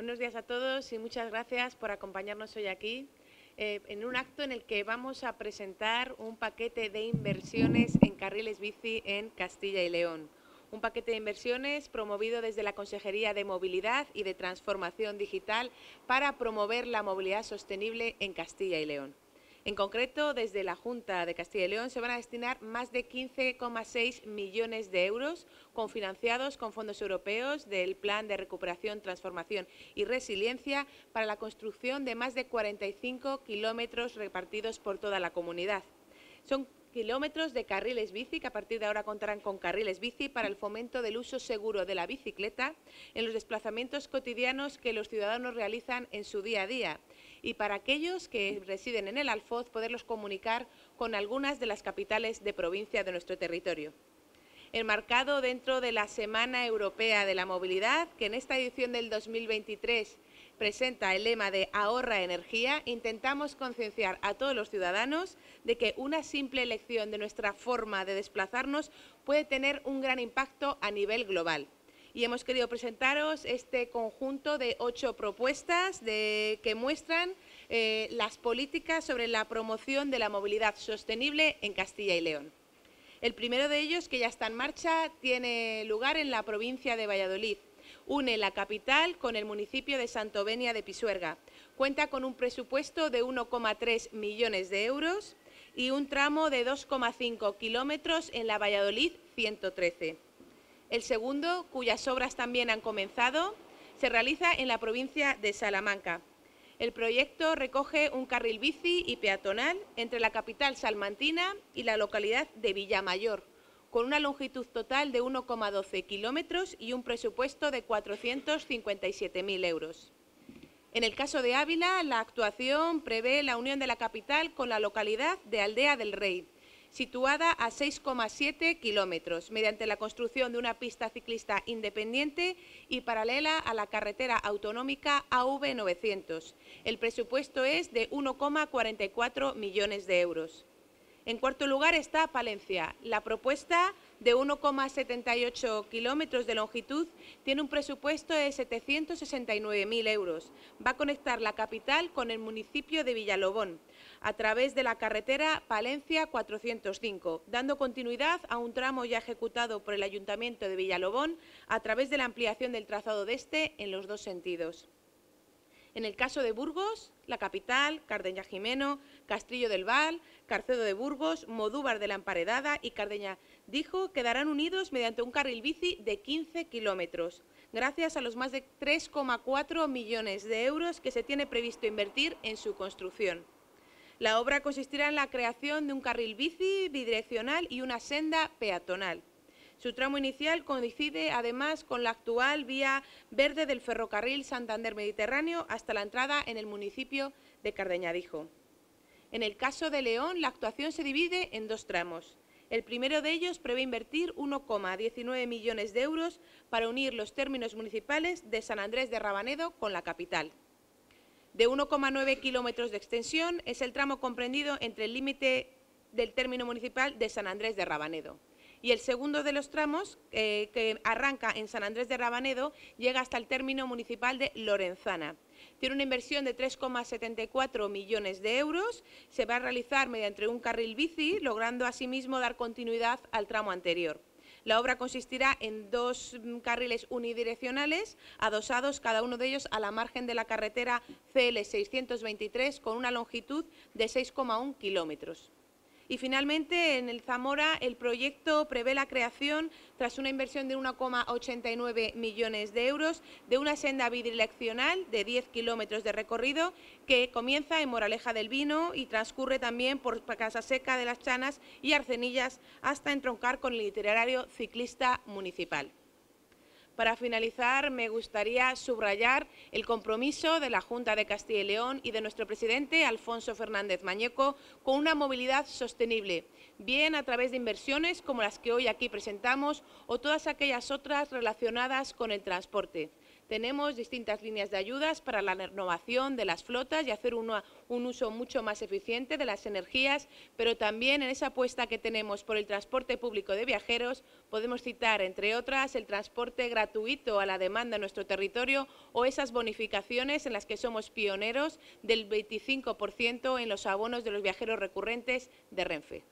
Buenos días a todos y muchas gracias por acompañarnos hoy aquí eh, en un acto en el que vamos a presentar un paquete de inversiones en carriles bici en Castilla y León. Un paquete de inversiones promovido desde la Consejería de Movilidad y de Transformación Digital para promover la movilidad sostenible en Castilla y León. En concreto, desde la Junta de Castilla y León se van a destinar más de 15,6 millones de euros confinanciados con fondos europeos del Plan de Recuperación, Transformación y Resiliencia para la construcción de más de 45 kilómetros repartidos por toda la comunidad. Son kilómetros de carriles bici, que a partir de ahora contarán con carriles bici para el fomento del uso seguro de la bicicleta en los desplazamientos cotidianos que los ciudadanos realizan en su día a día y para aquellos que residen en el Alfoz poderlos comunicar con algunas de las capitales de provincia de nuestro territorio. Enmarcado dentro de la Semana Europea de la Movilidad, que en esta edición del 2023 presenta el lema de ahorra energía, intentamos concienciar a todos los ciudadanos de que una simple elección de nuestra forma de desplazarnos puede tener un gran impacto a nivel global. Y hemos querido presentaros este conjunto de ocho propuestas que muestran eh, las políticas sobre la promoción de la movilidad sostenible en Castilla y León. El primero de ellos, que ya está en marcha, tiene lugar en la provincia de Valladolid une la capital con el municipio de Santovenia de Pisuerga. Cuenta con un presupuesto de 1,3 millones de euros y un tramo de 2,5 kilómetros en la Valladolid 113. El segundo, cuyas obras también han comenzado, se realiza en la provincia de Salamanca. El proyecto recoge un carril bici y peatonal entre la capital salmantina y la localidad de Villamayor, con una longitud total de 1,12 kilómetros y un presupuesto de 457.000 euros. En el caso de Ávila, la actuación prevé la unión de la capital con la localidad de Aldea del Rey, situada a 6,7 kilómetros, mediante la construcción de una pista ciclista independiente y paralela a la carretera autonómica AV900. El presupuesto es de 1,44 millones de euros. En cuarto lugar está Palencia. La propuesta de 1,78 kilómetros de longitud tiene un presupuesto de 769.000 euros. Va a conectar la capital con el municipio de Villalobón a través de la carretera Palencia 405, dando continuidad a un tramo ya ejecutado por el Ayuntamiento de Villalobón a través de la ampliación del trazado de este en los dos sentidos. En el caso de Burgos, la capital, Cardeña Jimeno, Castillo del Val, Carcedo de Burgos, Modúbar de la Emparedada y Cardeña dijo quedarán unidos mediante un carril bici de 15 kilómetros, gracias a los más de 3,4 millones de euros que se tiene previsto invertir en su construcción. La obra consistirá en la creación de un carril bici bidireccional y una senda peatonal. Su tramo inicial coincide además con la actual vía verde del ferrocarril Santander Mediterráneo hasta la entrada en el municipio de Cardeñadijo. En el caso de León, la actuación se divide en dos tramos. El primero de ellos prevé invertir 1,19 millones de euros para unir los términos municipales de San Andrés de Rabanedo con la capital. De 1,9 kilómetros de extensión es el tramo comprendido entre el límite del término municipal de San Andrés de Rabanedo y el segundo de los tramos, eh, que arranca en San Andrés de Rabanedo, llega hasta el término municipal de Lorenzana. Tiene una inversión de 3,74 millones de euros. Se va a realizar mediante un carril bici, logrando asimismo dar continuidad al tramo anterior. La obra consistirá en dos mm, carriles unidireccionales, adosados cada uno de ellos a la margen de la carretera CL 623, con una longitud de 6,1 kilómetros. Y finalmente, en el Zamora, el proyecto prevé la creación, tras una inversión de 1,89 millones de euros, de una senda bidireccional de 10 kilómetros de recorrido que comienza en Moraleja del Vino y transcurre también por Casa Seca de las Chanas y Arcenillas hasta entroncar con el itinerario ciclista municipal. Para finalizar, me gustaría subrayar el compromiso de la Junta de Castilla y León y de nuestro presidente, Alfonso Fernández Mañeco, con una movilidad sostenible, bien a través de inversiones como las que hoy aquí presentamos o todas aquellas otras relacionadas con el transporte. Tenemos distintas líneas de ayudas para la renovación de las flotas y hacer un uso mucho más eficiente de las energías, pero también en esa apuesta que tenemos por el transporte público de viajeros podemos citar, entre otras, el transporte gratuito a la demanda en nuestro territorio o esas bonificaciones en las que somos pioneros del 25% en los abonos de los viajeros recurrentes de Renfe.